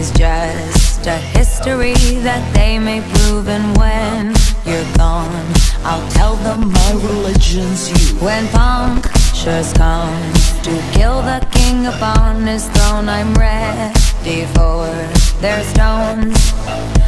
is just a history that they may prove, and when you're gone, I'll tell them My religion's you. when punctures come to kill the king upon his throne. I'm ready for their stones.